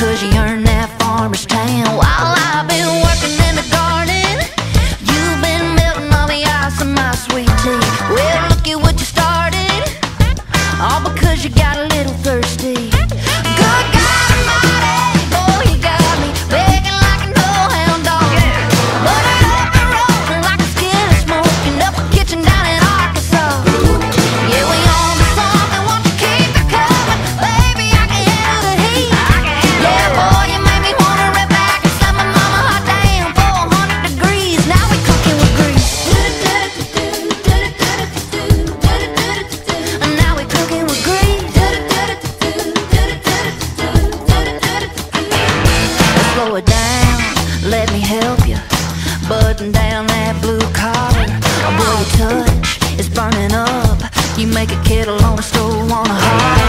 cause you're. Let me help you button down that blue collar. A boy you touch is burning up. You make a kettle on a stove wanna holler.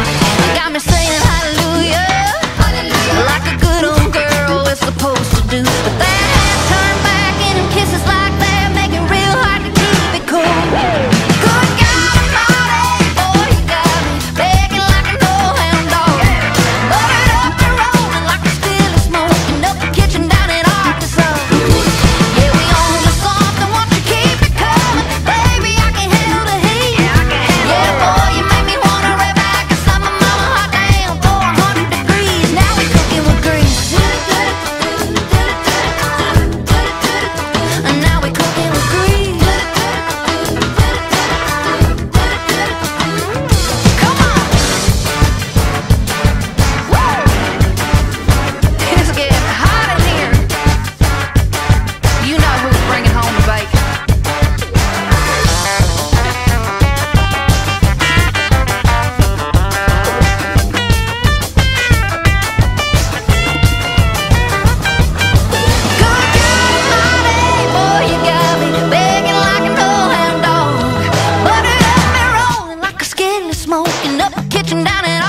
smoking up, the kitchen down and